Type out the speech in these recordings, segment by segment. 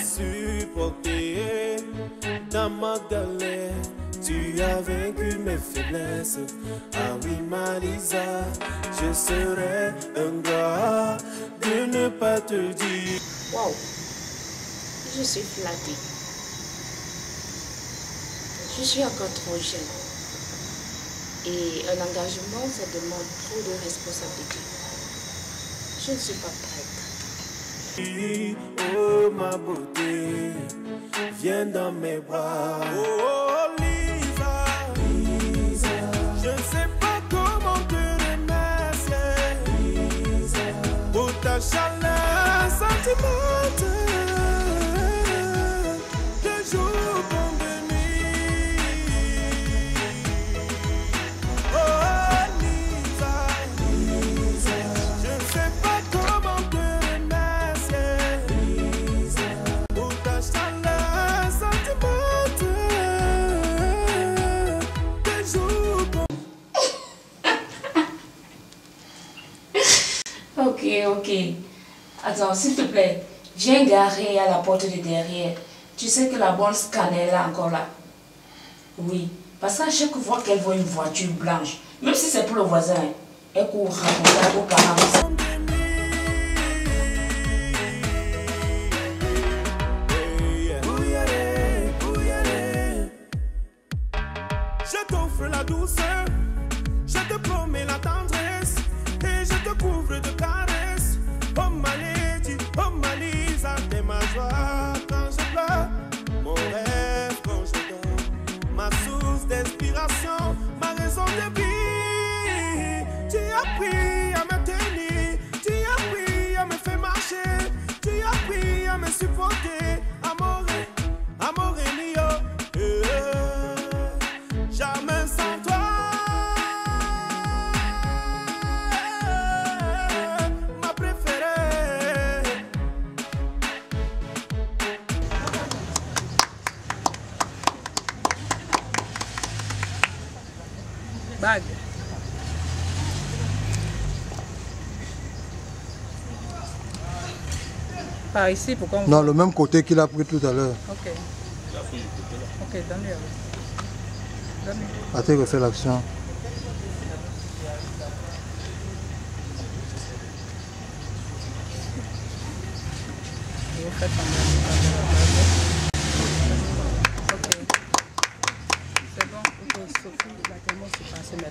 supporté dans ma galère. Tu as vaincu mes faiblesses. Ah oui, Marisa, je serai un gars de ne pas te dire. Waouh, je suis flattée. Je suis encore trop jeune. Et un engagement, ça demande trop de responsabilité. Je ne suis pas prête. Oh ma beauté, viens dans mes bras. Oh Lisa, Lisa, je ne sais pas comment te remercier. Lisa, pour ta chaleur sentimentale. Ok, ok. Attends, s'il te plaît, viens garer à la porte de derrière. Tu sais que la bonne scanner est là encore là. Oui, parce qu'à chaque fois qu'elle voit une voiture blanche, même si c'est pour le voisin, elle court raconter. Je t'offre la douceur, Bague. Par ici, pourquoi on... Non, le même côté qu'il a pris tout à l'heure. Ok. Ok, donne-lui. Donne-lui. Attends, refait l'action. Et vous faites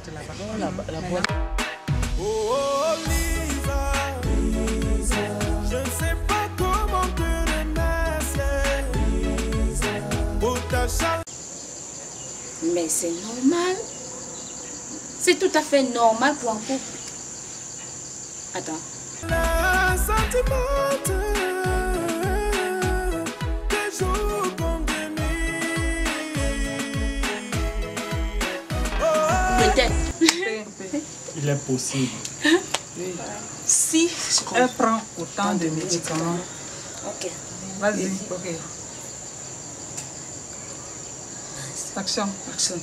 La, la boîte. Oh, oh, Lisa, Lisa, je ne sais pas comment te remercier. Lisa, pour ta chaleur. Mais c'est normal. C'est tout à fait normal pour un couple. Attends. La sentimentale, Il est possible. Si elle prend autant de médicaments, Ok. vas-y. Ok. Action. Action.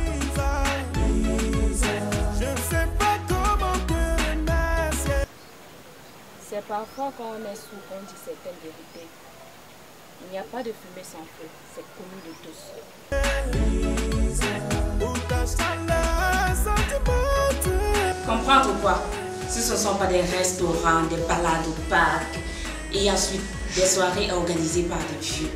Lisa, Lisa, je ne sais pas comment te remercier. C'est parfois quand on est sous qu'on dit certaines vérités. Il n'y a pas de fumée sans feu. C'est connu de tous. Comprendre quoi? Si ce ne sont pas des restaurants, des balades au parc et ensuite des soirées organisées par des vieux.